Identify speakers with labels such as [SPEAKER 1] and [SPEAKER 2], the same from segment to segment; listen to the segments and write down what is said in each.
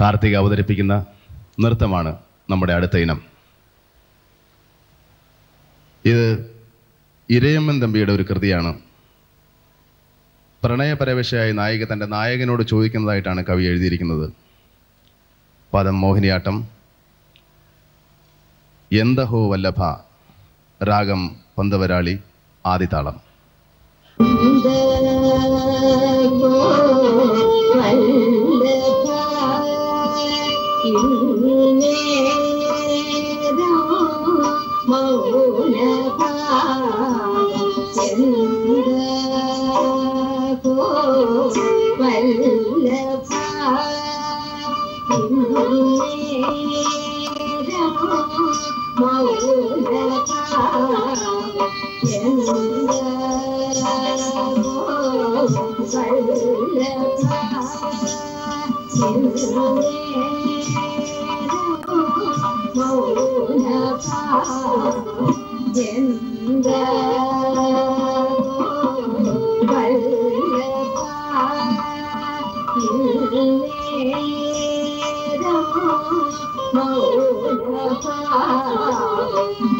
[SPEAKER 1] കാർത്തിക് അവതരിപ്പിക്കുന്ന നൃത്തമാണ് നമ്മുടെ അടുത്ത ഇനം ഇത് ഇരയമ്മൻ തമ്പിയുടെ ഒരു കൃതിയാണ് പ്രണയപരവശയായി നായിക തൻ്റെ നായകനോട് ചോദിക്കുന്നതായിട്ടാണ് കവി എഴുതിയിരിക്കുന്നത് പദം മോഹിനിയാട്ടം എന്തഹോ വല്ലഭ രാഗം പന്തവരാളി ആദിതാളം
[SPEAKER 2] మౌ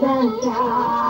[SPEAKER 2] 挣扎。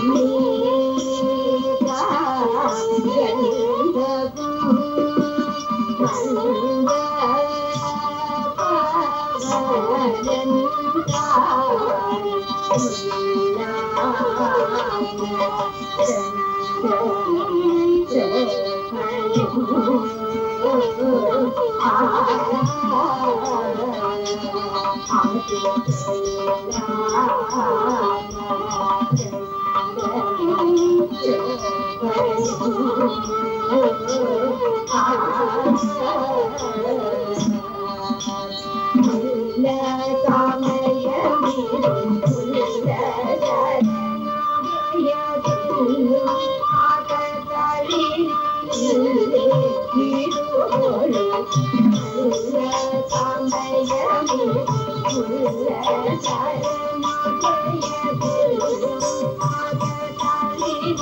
[SPEAKER 2] لا تعمل يمين